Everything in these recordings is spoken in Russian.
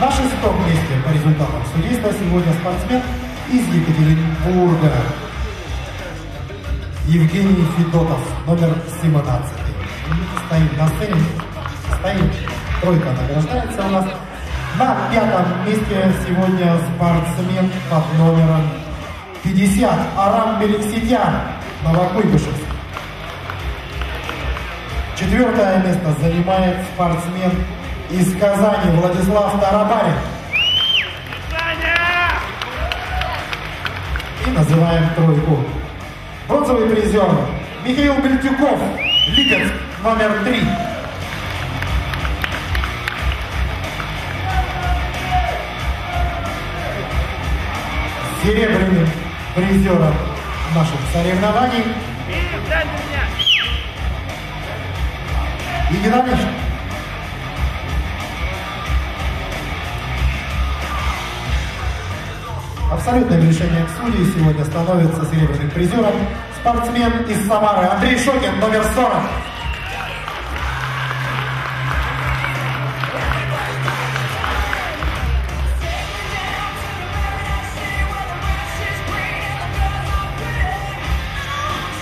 На шестом месте по результатам судейства сегодня спортсмен из Екатеринбурга. Евгений Федотов, номер 17. Стоит на сцене, стоит, тройка награждается у нас. На пятом месте сегодня спортсмен под номером 50 Арам Беликситян, Новокуйбышевск. Четвертое место занимает спортсмен из Казани Владислав Тарабарин. И называем тройку. Бронзовый призер Михаил Бельтюков, Липецк, номер три. Серебряным призером наших соревнований. Единолично. Абсолютным решением судей сегодня становится серебряным призером спортсмен из Самары Андрей Шокин, номер 40.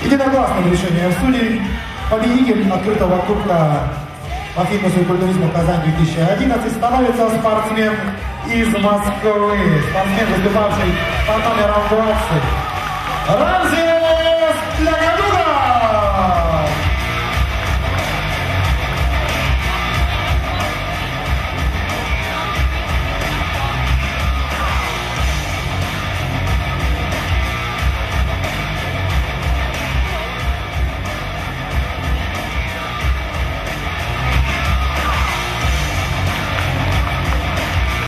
Единогласным решением судей победитель открытого кубка по фитнесу и культуризму Казань 2011 становится спортсмен из Москвы. Спортсмен, выступавший по номерам 20. Рамзи